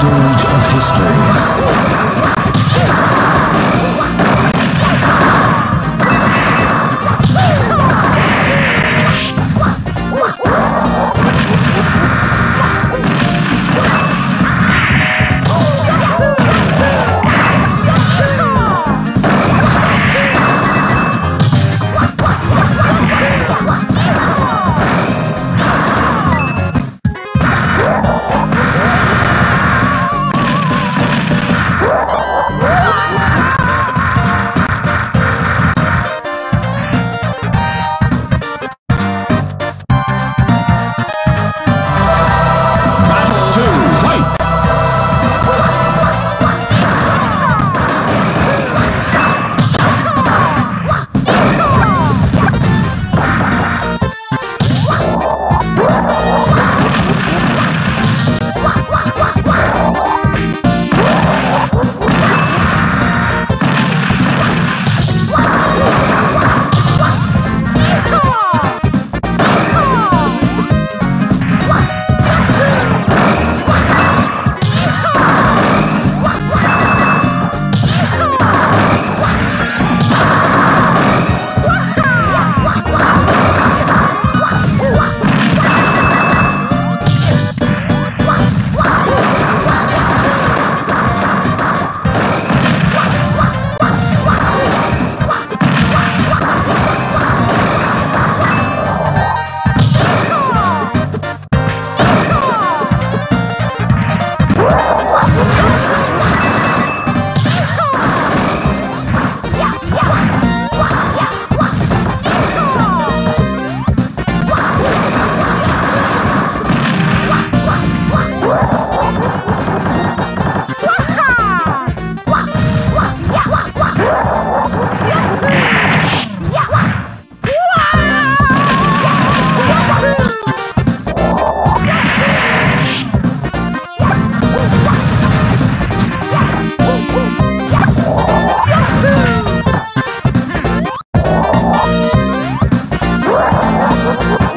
stage of history.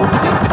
Final